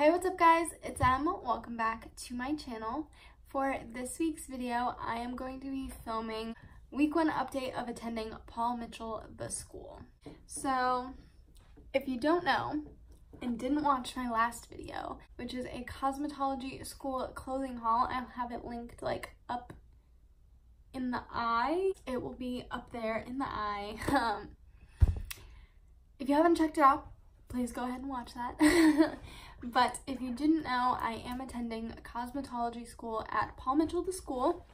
Hey, what's up guys? It's Em. Welcome back to my channel. For this week's video, I am going to be filming week one update of attending Paul Mitchell the school. So, if you don't know and didn't watch my last video, which is a cosmetology school clothing haul, I'll have it linked like up in the eye. It will be up there in the eye. Um, if you haven't checked it out, please go ahead and watch that. but if you didn't know, I am attending cosmetology school at Paul Mitchell the school.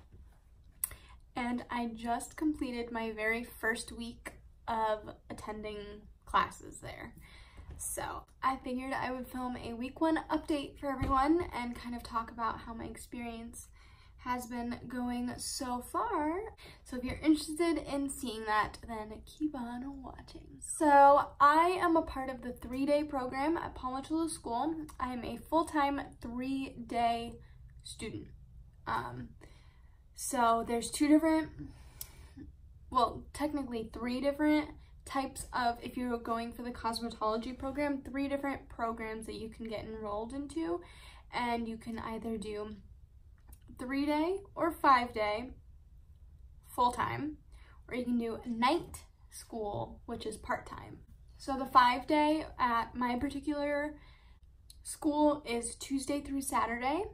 And I just completed my very first week of attending classes there. So I figured I would film a week one update for everyone and kind of talk about how my experience has been going so far. So if you're interested in seeing that, then keep on watching. So I am a part of the three-day program at Paul Mitchell School. I am a full-time three-day student. Um, so there's two different, well, technically three different types of, if you're going for the cosmetology program, three different programs that you can get enrolled into. And you can either do three day or five day full time, or you can do night school, which is part time. So the five day at my particular school is Tuesday through Saturday.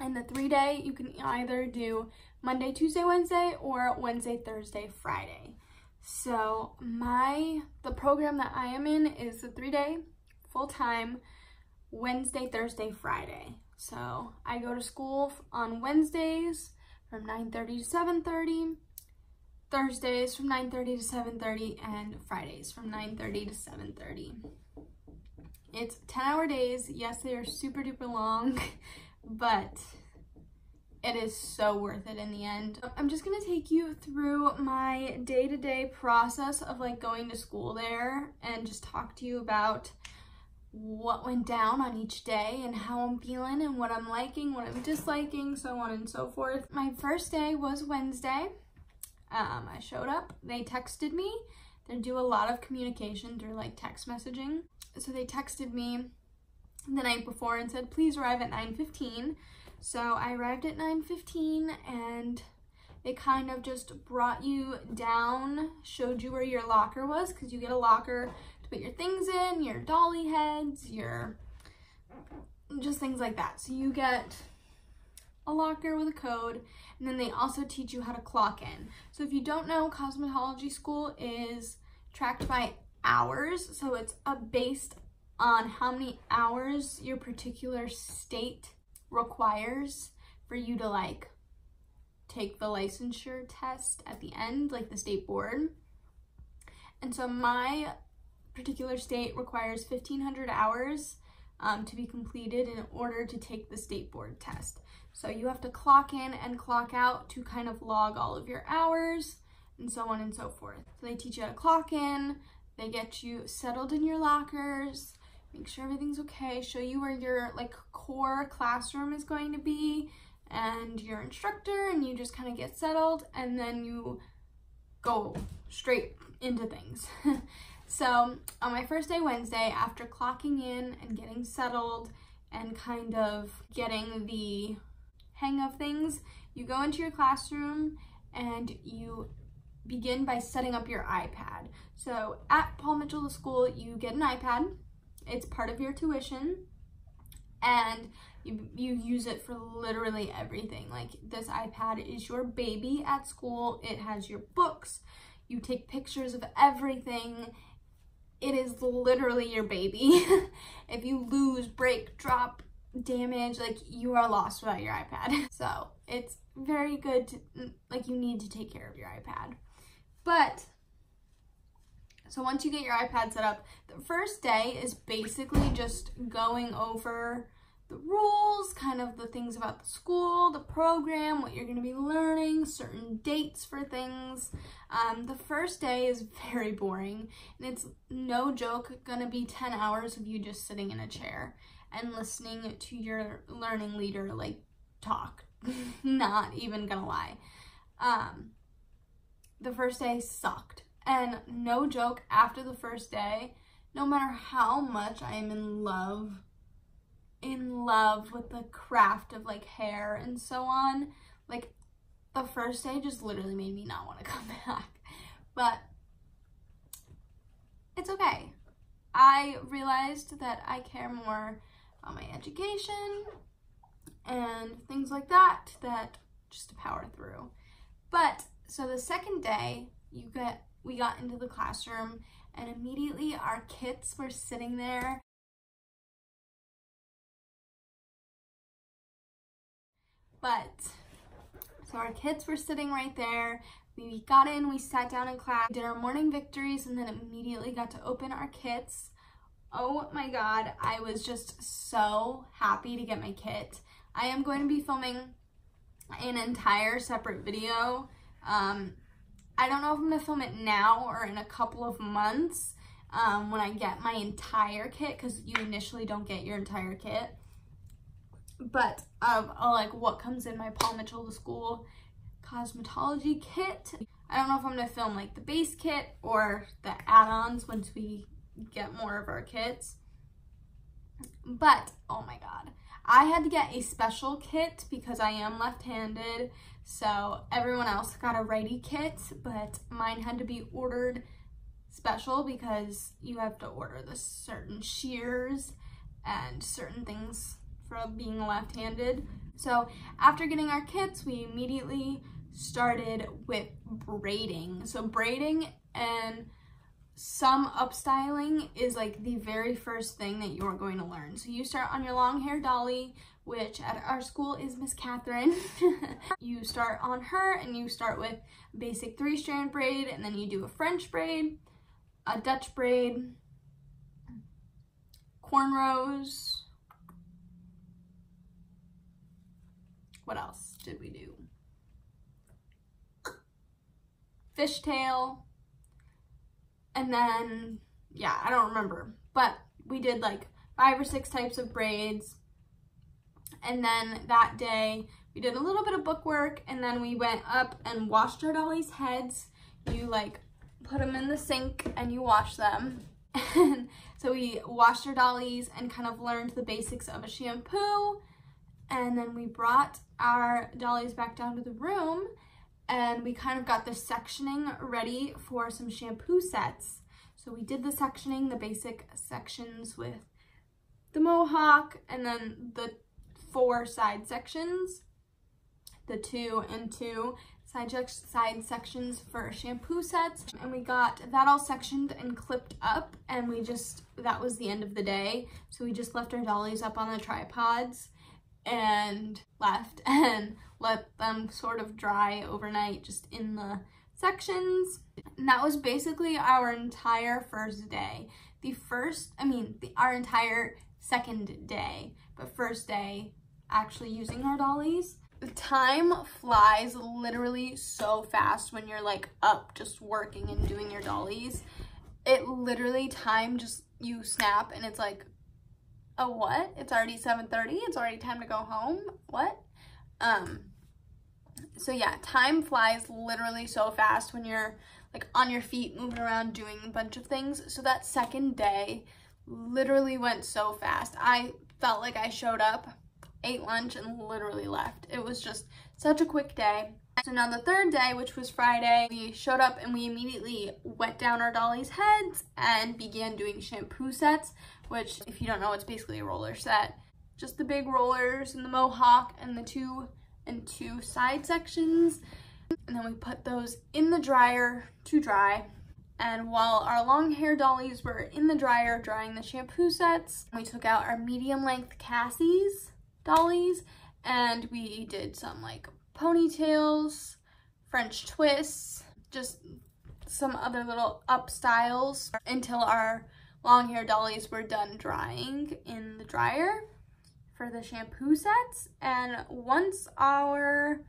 And the three day, you can either do Monday, Tuesday, Wednesday, or Wednesday, Thursday, Friday. So my, the program that I am in is the three day, full time, Wednesday, Thursday, Friday. So I go to school on Wednesdays from 9.30 to 7.30, Thursdays from 9.30 to 7.30, and Fridays from 9.30 to 7.30. It's 10 hour days. Yes, they are super duper long, but it is so worth it in the end. I'm just gonna take you through my day-to-day -day process of like going to school there and just talk to you about what went down on each day and how I'm feeling and what I'm liking, what I'm disliking, so on and so forth. My first day was Wednesday. Um, I showed up, they texted me. They do a lot of communication through like text messaging. So they texted me the night before and said, please arrive at 9.15. So I arrived at 9.15 and they kind of just brought you down, showed you where your locker was because you get a locker put your things in, your dolly heads, your just things like that. So you get a locker with a code and then they also teach you how to clock in. So if you don't know, cosmetology school is tracked by hours. So it's based on how many hours your particular state requires for you to like take the licensure test at the end, like the state board. And so my particular state requires 1,500 hours um, to be completed in order to take the state board test. So you have to clock in and clock out to kind of log all of your hours and so on and so forth. So they teach you how to clock in, they get you settled in your lockers, make sure everything's okay, show you where your like core classroom is going to be and your instructor and you just kind of get settled and then you go straight into things. So on my first day Wednesday, after clocking in and getting settled and kind of getting the hang of things, you go into your classroom and you begin by setting up your iPad. So at Paul Mitchell school, you get an iPad. It's part of your tuition and you, you use it for literally everything. Like this iPad is your baby at school. It has your books. You take pictures of everything it is literally your baby. if you lose, break, drop, damage, like you are lost without your iPad. So it's very good to, mm, like you need to take care of your iPad. But, so once you get your iPad set up, the first day is basically just going over the rules, kind of the things about the school, the program, what you're going to be learning, certain dates for things. Um, the first day is very boring, and it's no joke going to be 10 hours of you just sitting in a chair and listening to your learning leader like talk. Not even gonna lie. Um, the first day sucked. And no joke, after the first day, no matter how much I am in love in love with the craft of like hair and so on. Like the first day just literally made me not want to come back. But it's okay. I realized that I care more about my education and things like that, that just to power through. But so the second day, you get we got into the classroom and immediately our kits were sitting there but so our kits were sitting right there. We got in we sat down in class did our morning victories and then immediately got to open our kits. Oh my god i was just so happy to get my kit. I am going to be filming an entire separate video. Um, I don't know if I'm going to film it now or in a couple of months um, when I get my entire kit because you initially don't get your entire kit. But of uh, like what comes in my Paul Mitchell the School cosmetology kit. I don't know if I'm to film like the base kit or the add-ons once we get more of our kits. But, oh my god. I had to get a special kit because I am left-handed so everyone else got a righty kit, but mine had to be ordered special because you have to order the certain shears and certain things for being left-handed. So after getting our kits, we immediately started with braiding. So braiding and some upstyling is like the very first thing that you're going to learn. So you start on your long hair dolly, which at our school is Miss Catherine. you start on her and you start with basic three strand braid and then you do a French braid, a Dutch braid, cornrows. What else did we do? Fishtail. And then, yeah, I don't remember. But we did like five or six types of braids and then that day we did a little bit of bookwork and then we went up and washed our dollies' heads. You like put them in the sink and you wash them. And so we washed our dollies and kind of learned the basics of a shampoo. And then we brought our dollies back down to the room and we kind of got the sectioning ready for some shampoo sets. So we did the sectioning, the basic sections with the mohawk and then the four side sections, the two and two side, side sections for shampoo sets. And we got that all sectioned and clipped up and we just, that was the end of the day. So we just left our dollies up on the tripods and left and let them sort of dry overnight just in the sections. And that was basically our entire first day. The first, I mean, the, our entire second day, but first day actually using our dollies. The time flies literally so fast when you're like up just working and doing your dollies. It literally time just you snap and it's like, oh what? It's already 7.30, it's already time to go home, what? Um, so yeah, time flies literally so fast when you're like on your feet, moving around, doing a bunch of things. So that second day literally went so fast. I felt like I showed up ate lunch, and literally left. It was just such a quick day. So now the third day, which was Friday, we showed up and we immediately wet down our dollies' heads and began doing shampoo sets, which if you don't know, it's basically a roller set. Just the big rollers and the mohawk and the two and two side sections. And then we put those in the dryer to dry. And while our long hair dollies were in the dryer drying the shampoo sets, we took out our medium length Cassies dollies and we did some like ponytails, French twists, just some other little up styles until our long hair dollies were done drying in the dryer for the shampoo sets. And once our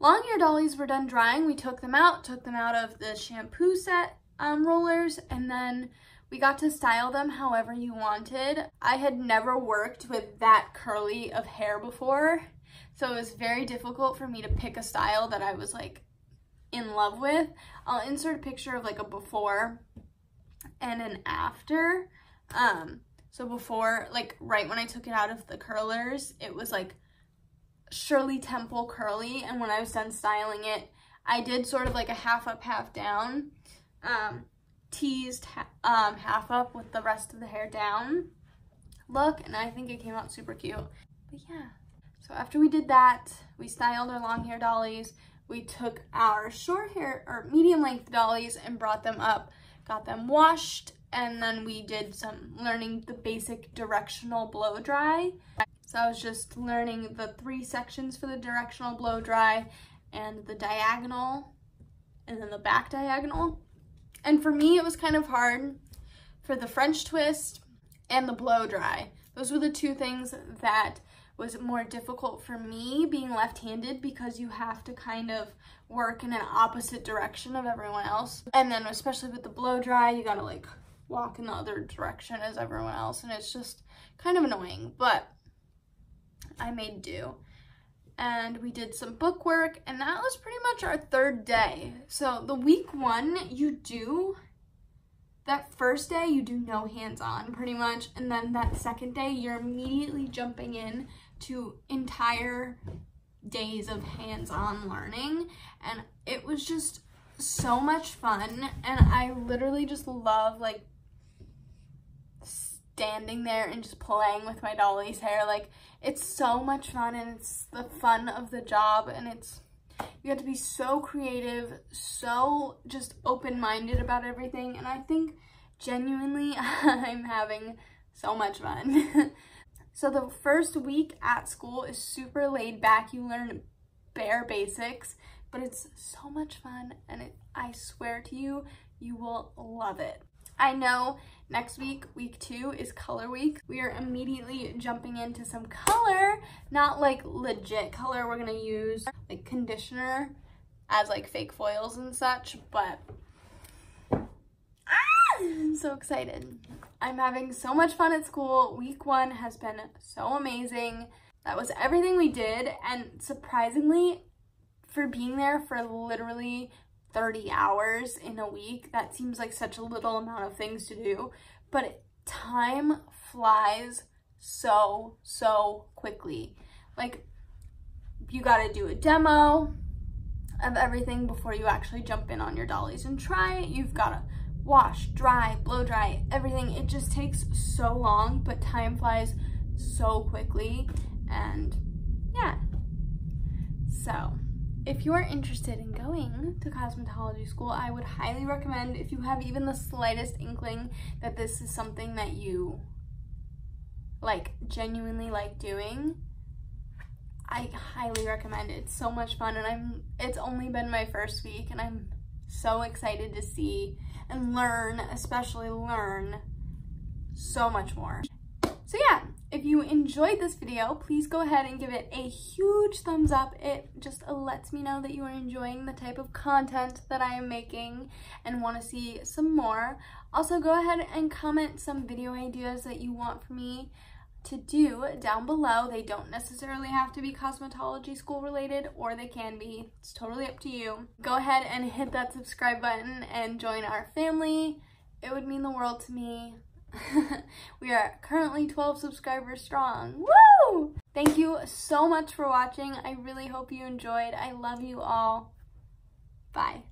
long hair dollies were done drying, we took them out, took them out of the shampoo set um, rollers, and then we got to style them however you wanted. I had never worked with that curly of hair before, so it was very difficult for me to pick a style that I was like in love with. I'll insert a picture of like a before and an after. Um, So before, like right when I took it out of the curlers, it was like Shirley Temple curly. And when I was done styling it, I did sort of like a half up, half down. Um, teased um, half up with the rest of the hair down look. And I think it came out super cute. But yeah. So after we did that, we styled our long hair dollies. We took our short hair or medium length dollies and brought them up, got them washed, and then we did some learning the basic directional blow dry. So I was just learning the three sections for the directional blow dry and the diagonal and then the back diagonal. And for me, it was kind of hard for the French twist and the blow dry. Those were the two things that was more difficult for me being left-handed because you have to kind of work in an opposite direction of everyone else. And then especially with the blow dry, you gotta like walk in the other direction as everyone else and it's just kind of annoying, but I made do. And we did some book work and that was pretty much our third day. So the week one, you do that first day you do no hands-on pretty much and then that second day you're immediately jumping in to entire days of hands-on learning and it was just so much fun and I literally just love like standing there and just playing with my dolly's hair. Like it's so much fun and it's the fun of the job and it's you have to be so creative so just open-minded about everything and I think genuinely I'm having so much fun So the first week at school is super laid back. You learn bare basics, but it's so much fun and it, I swear to you, you will love it. I know next week, week two, is color week. We are immediately jumping into some color, not like legit color. We're gonna use like conditioner as like fake foils and such, but so excited. I'm having so much fun at school. Week one has been so amazing. That was everything we did. And surprisingly, for being there for literally 30 hours in a week, that seems like such a little amount of things to do. But time flies so, so quickly. Like, you gotta do a demo of everything before you actually jump in on your dollies and try it. You've gotta wash, dry, blow dry, everything. It just takes so long, but time flies so quickly. And yeah. So if you're interested in going to cosmetology school, I would highly recommend if you have even the slightest inkling that this is something that you like genuinely like doing. I highly recommend it. It's so much fun and I'm it's only been my first week and I'm so excited to see and learn, especially learn so much more. So yeah, if you enjoyed this video, please go ahead and give it a huge thumbs up. It just lets me know that you are enjoying the type of content that I am making and want to see some more. Also, go ahead and comment some video ideas that you want for me to do down below. They don't necessarily have to be cosmetology school related or they can be. It's totally up to you. Go ahead and hit that subscribe button and join our family. It would mean the world to me. we are currently 12 subscribers strong. Woo! Thank you so much for watching. I really hope you enjoyed. I love you all. Bye.